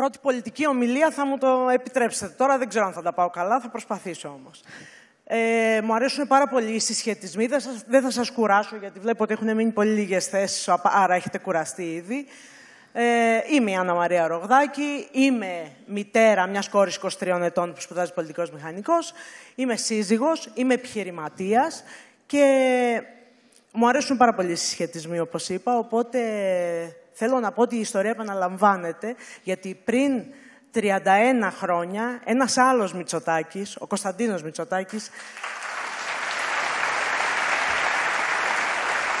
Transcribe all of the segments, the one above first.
πρώτη πολιτική ομιλία θα μου το επιτρέψετε. Τώρα δεν ξέρω αν θα τα πάω καλά, θα προσπαθήσω όμως. Ε, μου αρέσουν πάρα πολύ οι συσχετισμοί. Δεν, σας, δεν θα σας κουράσω, γιατί βλέπω ότι έχουν μείνει πολύ λίγες θέσεις, άρα έχετε κουραστεί ήδη. Ε, είμαι η Άννα Μαρία Ρογδάκη, είμαι μητέρα μιας κόρης 23 ετών που σπουδάζει πολιτικός μηχανικός, είμαι σύζυγος, είμαι επιχειρηματίας και μου αρέσουν πάρα πολύ οι συσχετισμοί, όπως είπα, οπότε θέλω να πω ότι η ιστορία επαναλαμβάνεται, γιατί πριν 31 χρόνια ένας άλλος Μητσοτάκης, ο Κωνσταντίνος Μητσοτάκης,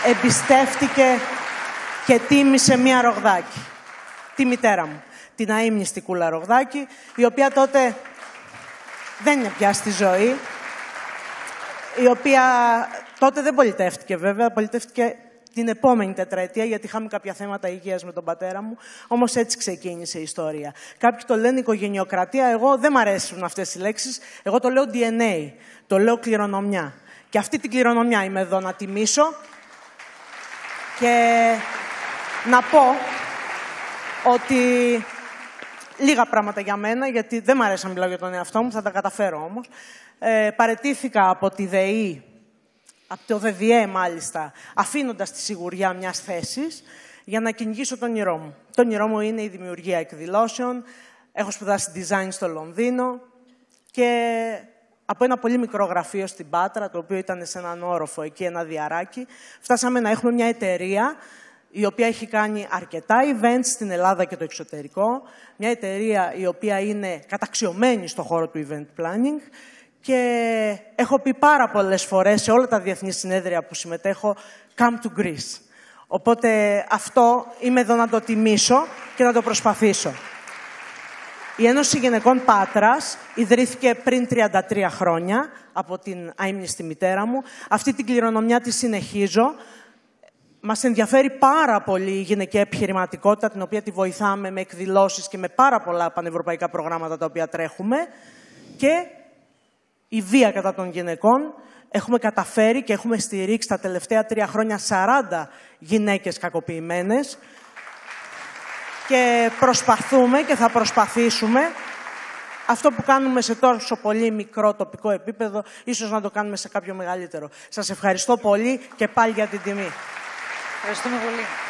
εμπιστεύτηκε και τίμησε μία ρογδάκι. Τη μητέρα μου, την αείμνηστη κούλα ρογδάκι, η οποία τότε δεν είναι πια στη ζωή, η οποία τότε δεν πολιτεύτηκε βέβαια, πολιτεύτηκε την επόμενη τετραετία, γιατί είχαμε κάποια θέματα υγείας με τον πατέρα μου. Όμως έτσι ξεκίνησε η ιστορία. Κάποιοι το λένε οικογενειοκρατία. Εγώ δεν μ' αρέσουν αυτές οι λέξεις. Εγώ το λέω DNA. Το λέω κληρονομιά. Και αυτή την κληρονομιά είμαι εδώ να τιμήσω. Και να πω ότι λίγα πράγματα για μένα, γιατί δεν μ' αρέσει να μιλάω για τον εαυτό μου, θα τα καταφέρω όμως. Ε, παρετήθηκα από τη ΔΕΗ από το ΔΔΕ μάλιστα, αφήνοντας τη σιγουριά μιας θέσης, για να κυνηγήσω τον όνειρό μου. Το όνειρό μου είναι η δημιουργία εκδηλώσεων. Έχω σπουδάσει design στο Λονδίνο και από ένα πολύ μικρό γραφείο στην Πάτρα, το οποίο ήταν σε έναν όροφο εκεί, ένα διαράκι, φτάσαμε να έχουμε μια εταιρεία η οποία έχει κάνει αρκετά events στην Ελλάδα και το εξωτερικό. Μια εταιρεία η οποία είναι καταξιωμένη στο χώρο του event planning και έχω πει πάρα πολλές φορές σε όλα τα διεθνή συνέδρια που συμμετέχω «Come to Greece». Οπότε αυτό είμαι εδώ να το τιμήσω και να το προσπαθήσω. Η Ένωση Γυναικών Πάτρας ιδρύθηκε πριν 33 χρόνια από την αείμνηστη μητέρα μου. Αυτή την κληρονομιά τη συνεχίζω. Μας ενδιαφέρει πάρα πολύ η γυναικεία επιχειρηματικότητα, την οποία τη βοηθάμε με εκδηλώσεις και με πάρα πολλά πανευρωπαϊκά προγράμματα τα οποία τρέχουμε. Και η βία κατά των γυναικών. Έχουμε καταφέρει και έχουμε στηρίξει τα τελευταία τρία χρόνια 40 γυναίκες κακοποιημένες και προσπαθούμε και θα προσπαθήσουμε αυτό που κάνουμε σε τόσο πολύ μικρό τοπικό επίπεδο, ίσως να το κάνουμε σε κάποιο μεγαλύτερο. Σας ευχαριστώ πολύ και πάλι για την τιμή. Ευχαριστούμε πολύ.